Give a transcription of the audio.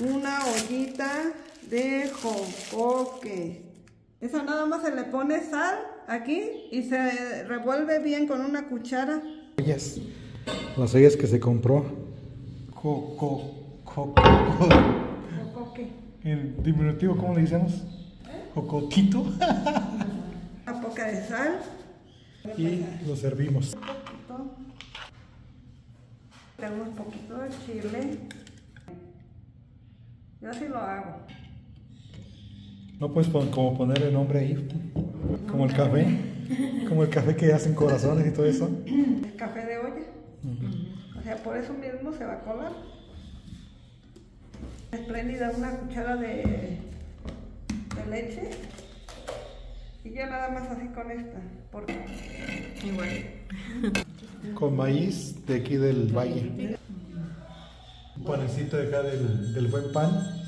una ollita de jocoque. Esa nada más se le pone sal aquí y se revuelve bien con una cuchara. Ollas. Las ollas que se compró. Joco, joco, Jocoque. En diminutivo, ¿cómo le decimos? Jocotito. Una poca de sal. y lo servimos. Un poquito. Tengo un poquito de chile. Yo así lo hago. No puedes pon- como poner el nombre ahí. Como el café. Como el café que hacen corazones y todo eso. El café de olla. O sea, por eso mismo se va a colar. Espléndida una cuchara de, de leche. Y ya nada más así con esta. Porque Igual. Con maíz de aquí del valle. Panecito de acá del, del buen pan.